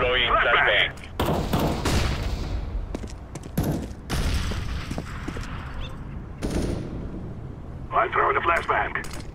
Deploying flashbang. I'm throwing a flashbang.